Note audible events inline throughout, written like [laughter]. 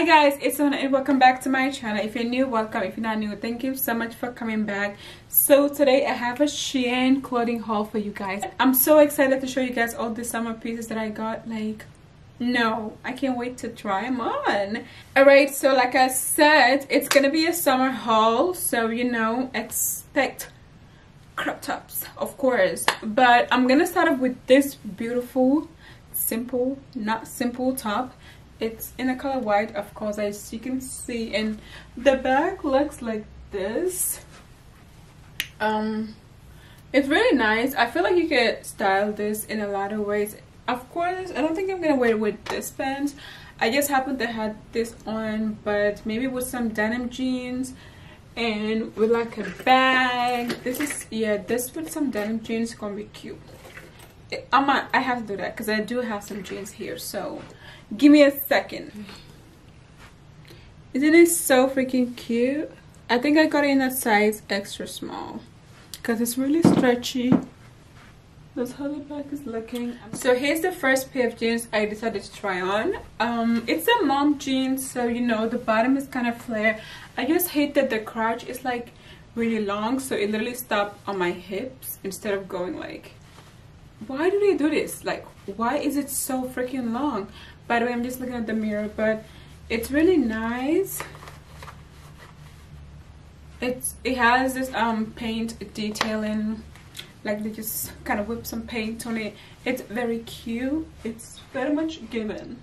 hi guys. It's Sohna and welcome back to my channel. If you're new welcome. If you're not new thank you so much for coming back. So today i have a shein clothing haul for you guys. I'm so excited to show you guys all the summer pieces that i got. Like no i can't wait to try them on. All right so like i said it's gonna be a summer haul so you know expect crop tops of course. But i'm gonna start off with this beautiful simple not simple top it's in a color white of course as you can see. And the back looks like this. Um it's really nice. I feel like you could style this in a lot of ways. Of course i don't think i'm gonna wear it with this pants i just happen to have this on but maybe with some denim jeans and with like a bag. This is yeah this with some denim jeans gonna be cute i'm not, i have to do that because i do have some jeans here so Give me a second. Isn't it so freaking cute? I think I got it in a size extra small because it's really stretchy. That's how the back is looking. So here's the first pair of jeans I decided to try on. Um, it's a mom jeans, so you know the bottom is kind of flare. I just hate that the crotch is like really long, so it literally stopped on my hips instead of going like. Why do they do this? Like, why is it so freaking long? by the way i'm just looking at the mirror but it's really nice. It's it has this um paint detailing like they just kind of whip some paint on it. It's very cute. It's very much given.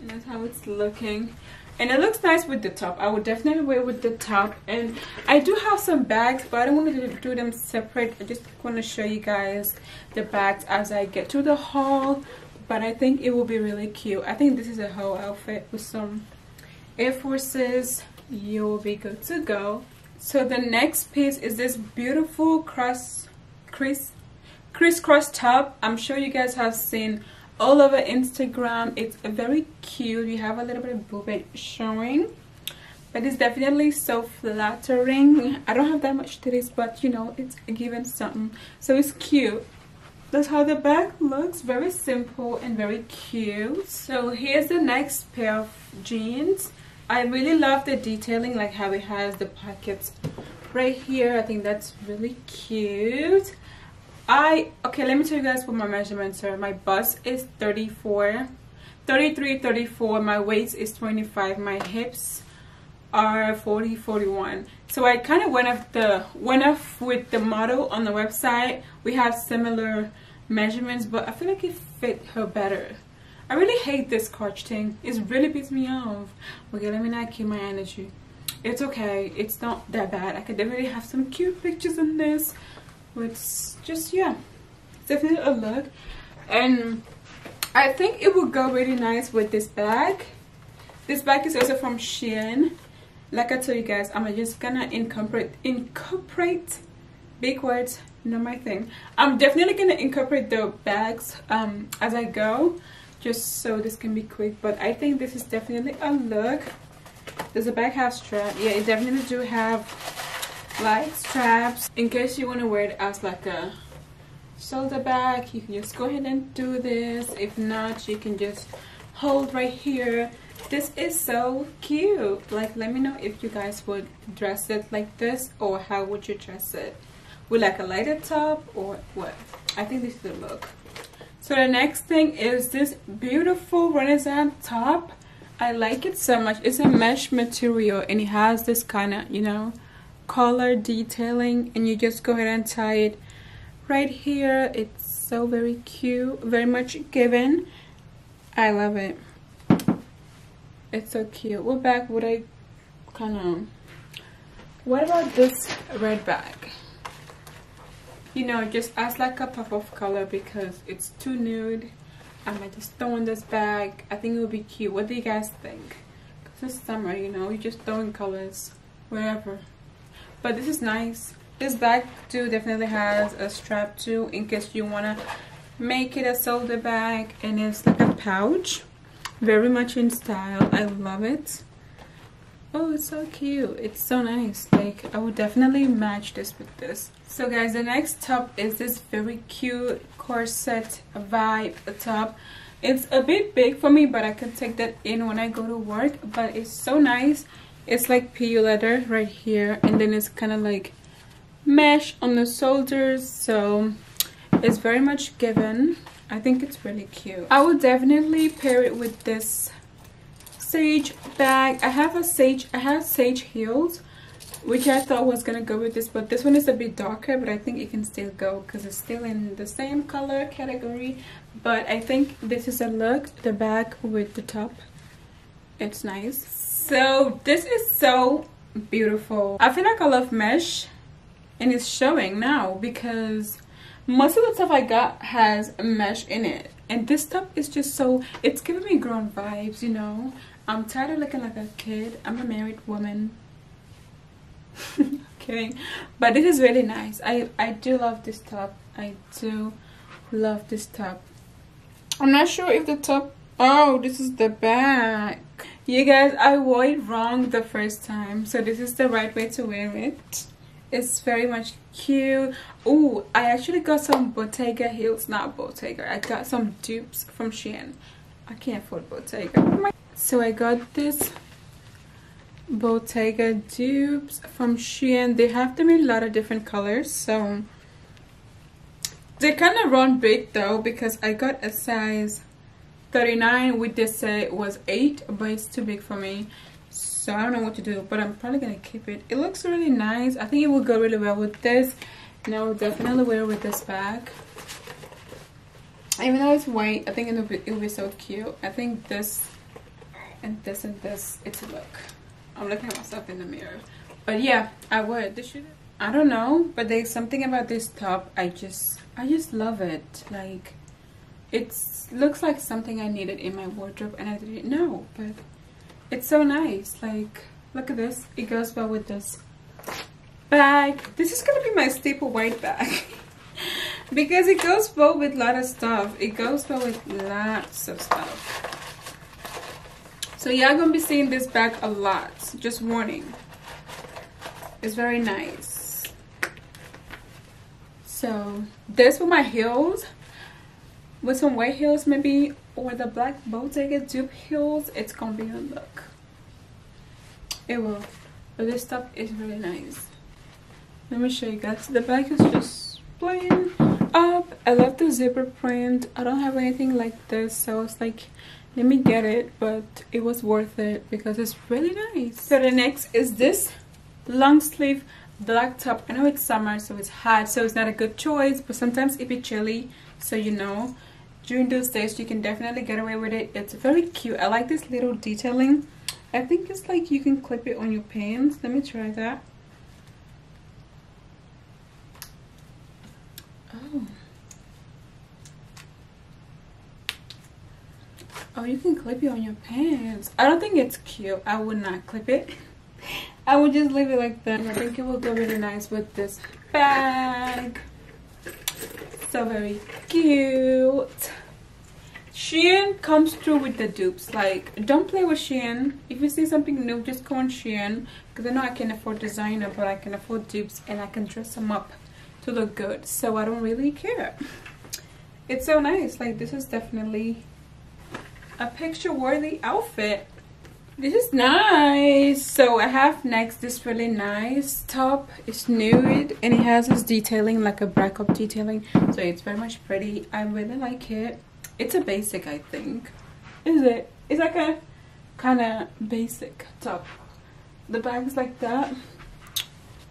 And that's how it's looking and it looks nice with the top i would definitely wear with the top and i do have some bags but i don't want to do them separate i just want to show you guys the bags as i get to the haul but I think it will be really cute. I think this is a whole outfit with some Air Forces. You'll be good to go. So the next piece is this beautiful cross crease crisscross top. I'm sure you guys have seen all over Instagram. It's very cute. You have a little bit of boobage showing. But it's definitely so flattering. I don't have that much titties, but you know, it's given something. So it's cute that's how the back looks very simple and very cute so here's the next pair of jeans i really love the detailing like how it has the pockets right here i think that's really cute i okay let me tell you guys what my measurements are. My bust is 34 33 34 my waist is 25 my hips are 40 41 so i kind of went off the went off with the model on the website. We have similar measurements but i feel like it fit her better. I really hate this crotch thing. It really pisses me off. Okay let me not keep my energy. It's okay. It's not that bad. I could definitely have some cute pictures in this but just yeah. Definitely a look. And i think it would go really nice with this bag. This bag is also from shein. Like i told you guys i'm just gonna incorporate incorporate big words not my thing. I'm definitely gonna incorporate the bags um as i go just so this can be quick. But i think this is definitely a look. Does the bag have strap? Yeah it definitely do have like straps in case you want to wear it as like a shoulder bag you can just go ahead and do this. If not you can just hold right here. This is so cute. Like let me know if you guys would dress it like this or how would you dress it? With like a lighter top or what? I think this is the look. So the next thing is this beautiful renaissance top. I like it so much. It's a mesh material and it has this kind of you know color detailing and you just go ahead and tie it right here. It's so very cute very much given. I love it. It's so cute. What bag would i kind of what about this red bag? You know just as like a pop of color because it's too nude. I might just throw in this bag. I think it would be cute. What do you guys think? Because it's summer you know you just throwing colors wherever but this is nice. This bag too definitely has a strap too in case you want to make it a shoulder bag. And it's like a pouch. Very much in style. I love it. Oh it's so cute. It's so nice. Like i would definitely match this with this. So guys the next top is this very cute corset vibe top. It's a bit big for me but i can take that in when i go to work. But it's so nice it's like pu leather right here and then it's kind of like mesh on the shoulders so it's very much given. I think it's really cute. I would definitely pair it with this sage bag. I have a sage i have sage heels which I thought was gonna go with this but this one is a bit darker but I think it can still go because it's still in the same color category. But I think this is a look the bag with the top. It's nice so this is so beautiful. I feel like I love mesh and it's showing now because most of the stuff I got has mesh in it. And this top is just so it's giving me grown vibes you know? I'm tired of looking like a kid. I'm a married woman. [laughs] Kidding. But this is really nice. I i do love this top. I do love this top. I'm not sure if the top oh this is the back you guys i wore it wrong the first time so this is the right way to wear it. It's very much cute. Oh i actually got some bottega heels not bottega. I got some dupes from shein. I can't afford bottega. Oh so i got this Bottega dupes from Shein. They have them in a lot of different colors. So they kind of run big though because I got a size 39 which they say was 8 but it's too big for me. So I don't know what to do but I'm probably to keep it. It looks really nice. I think it will go really well with this. And I will definitely wear with this bag. Even though it's white, I think it'll be, it'll be so cute. I think this and this and this, it's a look. I'm looking at myself in the mirror. But yeah, I would. This should I don't know, but there's something about this top. I just I just love it. Like it looks like something I needed in my wardrobe and I didn't know, but it's so nice. Like look at this. It goes well with this bag. This is gonna be my staple white bag. [laughs] because it goes well with a lot of stuff. It goes well with lots of stuff. So y'all gonna be seeing this bag a lot. Just warning. It's very nice. So this with my heels. With some white heels maybe. Or the black Bottega dupe heels. It's gonna be a look. It will. But this stuff is really nice. Let me show you guys. The back is just plain up. I love the zipper print. I don't have anything like this. So it's like let me get it but it was worth it because it's really nice so the next is this long sleeve black top i know it's summer so it's hot so it's not a good choice but sometimes it be chilly so you know during those days you can definitely get away with it it's very cute i like this little detailing i think it's like you can clip it on your pants let me try that oh Oh, you can clip it on your pants. I don't think it's cute. I would not clip it. [laughs] I would just leave it like that. I think it will go really nice with this bag. So very cute. Shein comes through with the dupes. Like, don't play with Shein. If you see something new, just go on Shein. Because I know I can afford designer, but I can afford dupes and I can dress them up to look good. So I don't really care. It's so nice. Like, this is definitely a picture worthy outfit this is nice so i have next this really nice top it's nude and it has this detailing like a backup detailing so it's very much pretty i really like it it's a basic i think is it it's like a kind of basic top the bag is like that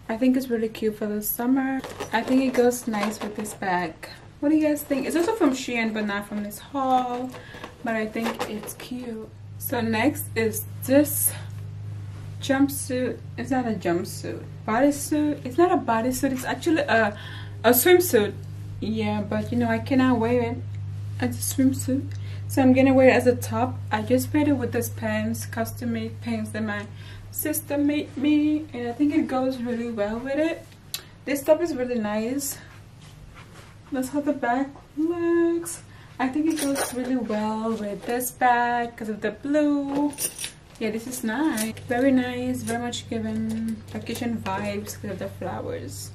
i think it's really cute for the summer i think it goes nice with this bag what do you guys think it's also from shein but not from this haul but I think it's cute. So next is this jumpsuit. It's not a jumpsuit. Bodysuit. It's not a bodysuit. It's actually a, a swimsuit. Yeah, but you know, I cannot wear it as a swimsuit. So I'm gonna wear it as a top. I just paired it with this pants, custom made pants that my sister made me. And I think it goes really well with it. This top is really nice. That's how the back looks. I think it goes really well with this bag because of the blue. Yeah, this is nice. Very nice. Very much given vacation vibes because of the flowers.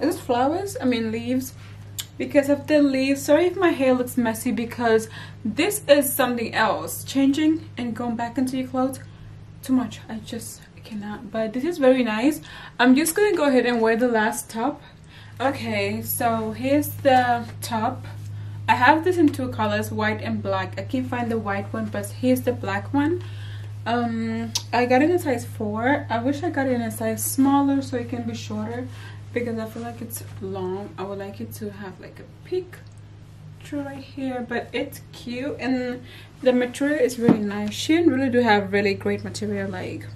Is this flowers? I mean leaves. Because of the leaves. Sorry if my hair looks messy because this is something else. Changing and going back into your clothes too much. I just cannot. But this is very nice. I'm just gonna go ahead and wear the last top. Okay so here's the top. I have this in two colors white and black. I can't find the white one but here's the black one. Um i got it in a size four. I wish i got it in a size smaller so it can be shorter because I feel like it's long. I would like it to have like a peak through right here, but it's cute and the material is really nice. Shein really do have really great material, like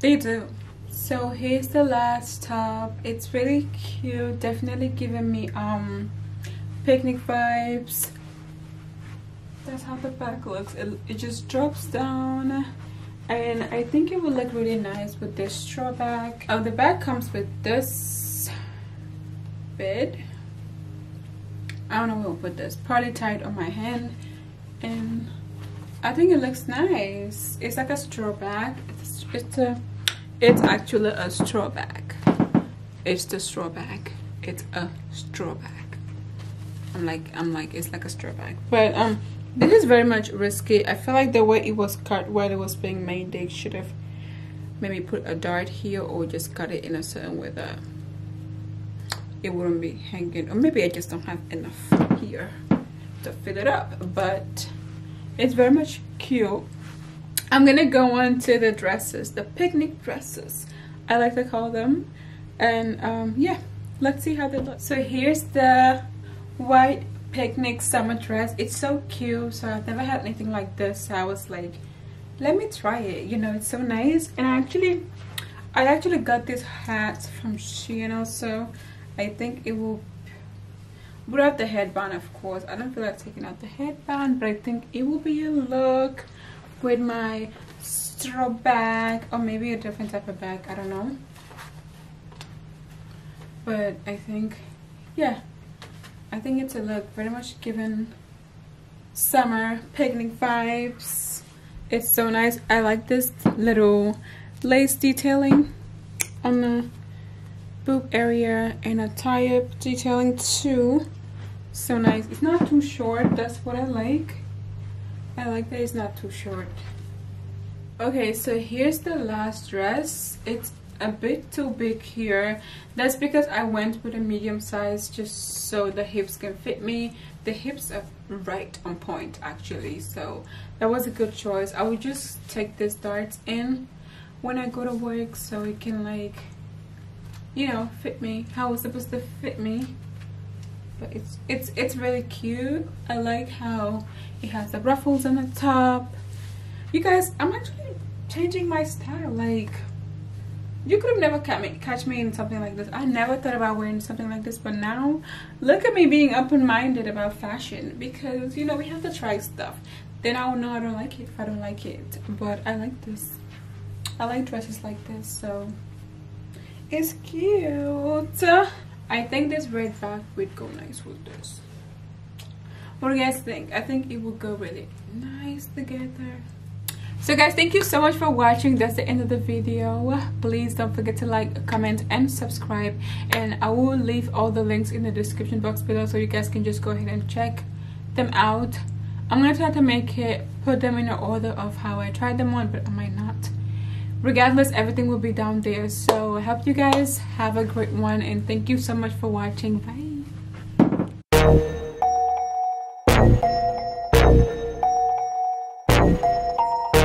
they do. So here's the last top. It's really cute, definitely giving me um picnic vibes. That's how the back looks. It, it just drops down and I think it would look really nice with this straw bag. Oh, the bag comes with this bit. I don't know where to put this. Probably tied on my hand, and I think it looks nice. It's like a straw bag. It's it's a it's actually a straw bag. It's the straw bag. It's a straw bag. I'm like I'm like it's like a straw bag, but um this is very much risky. I feel like the way it was cut while it was being made they should have maybe put a dart here or just cut it in a certain way that it wouldn't be hanging. Or maybe i just don't have enough here to fill it up. But it's very much cute. I'm gonna go on to the dresses the picnic dresses. I like to call them. And um yeah let's see how they look. So here's the white picnic summer dress. It's so cute so i've never had anything like this. So i was like let me try it. You know it's so nice. And i actually i actually got this hat from shein also. I think it will without the headband of course. I don't feel like taking out the headband but i think it will be a look with my straw bag or maybe a different type of bag. I don't know. But i think yeah I think it's a look very much given summer picnic vibes. It's so nice. I like this little lace detailing on the boob area and a tie-up detailing too. So nice. It's not too short. That's what I like. I like that it's not too short. Okay, so here's the last dress. It's a bit too big here. That's because I went with a medium size just so the hips can fit me. The hips are right on point actually so that was a good choice. I would just take this darts in when I go to work so it can like you know fit me how it's supposed to fit me. But it's it's it's really cute. I like how it has the ruffles on the top. You guys I'm actually changing my style like you could have never catch me, catch me in something like this. I never thought about wearing something like this, but now look at me being open-minded about fashion because you know we have to try stuff. Then I will know I don't like it if I don't like it. But I like this. I like dresses like this, so it's cute. I think this red bag would go nice with this. What do you guys think? I think it would go really nice together so guys thank you so much for watching. That's the end of the video. Please don't forget to like comment and subscribe. And i will leave all the links in the description box below so you guys can just go ahead and check them out. I'm gonna try to make it put them in the order of how i tried them on but i might not. Regardless everything will be down there. So i hope you guys have a great one and thank you so much for watching. Bye